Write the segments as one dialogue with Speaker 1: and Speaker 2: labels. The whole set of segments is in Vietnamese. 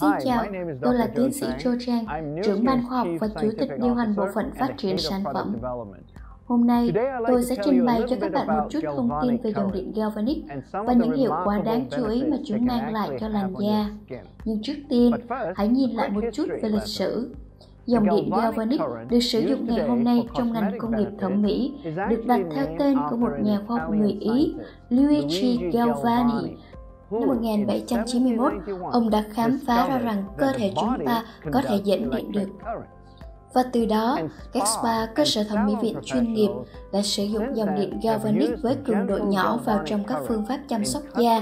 Speaker 1: Xin chào, tôi là tiến sĩ Cho Trang, trưởng ban khoa học và chủ tịch điều hành bộ phận phát triển sản phẩm. Hôm nay, tôi sẽ trình bày cho các bạn một chút thông tin về dòng điện galvanic và những hiệu quả đáng chú ý mà chúng mang lại cho làn da. Nhưng trước tiên, hãy nhìn lại một chút về lịch sử. Dòng điện galvanic được sử dụng ngày hôm nay trong ngành công nghiệp thẩm mỹ được đặt theo tên của một nhà khoa học người Ý, Luigi Galvani, Năm 1791, ông đã khám phá ra rằng cơ thể chúng ta có thể dẫn điện được. Và từ đó, các spa, cơ sở thẩm mỹ viện chuyên nghiệp đã sử dụng dòng điện galvanic với cường độ nhỏ vào trong các phương pháp chăm sóc da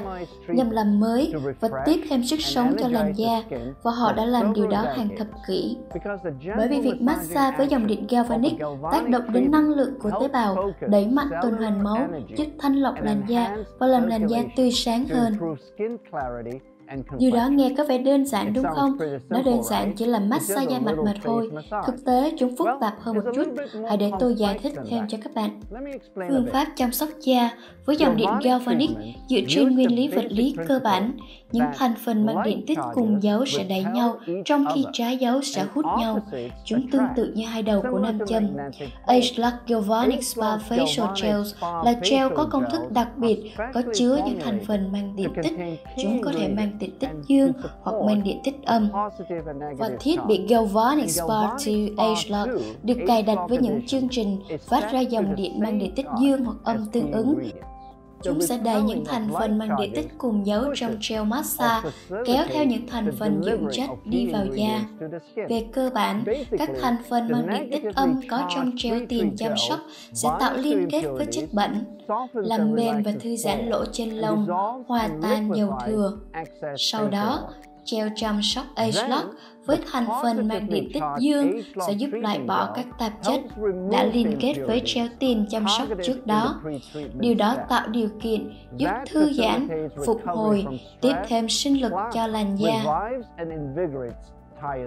Speaker 1: nhằm làm mới và tiếp thêm sức sống cho làn da và họ đã làm điều đó hàng thập kỷ. Bởi vì việc massage với dòng điện galvanic tác động đến năng lượng của tế bào, đẩy mạnh tuần hoàn máu, giúp thanh lọc làn da và làm làn da tươi sáng hơn. Điều đó nghe có vẻ đơn giản đúng không? Nó đơn giản chỉ là massage da mặt mà thôi. Thực tế, chúng phức tạp hơn một chút. Hãy để tôi giải thích thêm cho các bạn. Phương pháp chăm sóc da với dòng điện galvanic dựa trên nguyên lý vật lý cơ bản. Những thành phần mang điện tích cùng dấu sẽ đẩy nhau, trong khi trái dấu sẽ hút nhau. Chúng tương tự như hai đầu của nam châm. Age-Lac Galvanic Spa Facial Gels là gel có công thức đặc biệt, có chứa những thành phần mang điện tích. Chúng có thể mang điện tích dương hoặc mang điện tích âm. Và thiết bị Galvanic Spa to Age-Lock được cài đặt với những chương trình phát ra dòng điện mang điện tích dương hoặc âm tương ứng Chúng sẽ đẩy những thành phần mang điện tích cùng dấu trong gel massage, kéo theo những thành phần dưỡng chất đi vào da. Về cơ bản, các thành phần mang điện tích âm có trong gel tiền chăm sóc sẽ tạo liên kết với chất bẩn, làm mềm và thư giãn lỗ chân lông, hòa tan dầu thừa. Sau đó, gel chăm sóc Age Lock với thành phần mang điện tích dương sẽ giúp loại bỏ các tạp chất đã liên kết với gel tiền chăm sóc trước đó. Điều đó tạo điều kiện giúp thư giãn, phục hồi, tiếp thêm sinh lực cho làn da.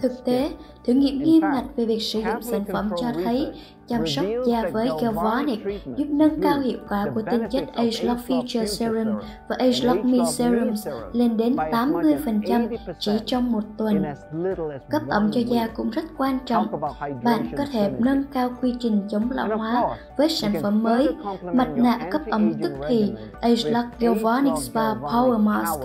Speaker 1: Thực tế, thử nghiệm nghiêm ngặt về việc sử dụng sản phẩm cho thấy chăm sóc da với Galvanic giúp nâng cao hiệu quả của tinh chất Age-Lock Future Serum và Age-Lock Me Serum lên đến 80% chỉ trong một tuần. Cấp ẩm cho da cũng rất quan trọng. Bạn có thể nâng cao quy trình chống lão hóa với sản phẩm mới, mặt nạ cấp ẩm tức thì Age-Lock Galvanic Spa Power Mask.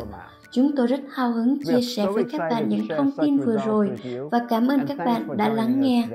Speaker 1: Chúng tôi rất hào hứng chia sẻ với các bạn những thông tin vừa rồi và cảm ơn các bạn đã lắng nghe.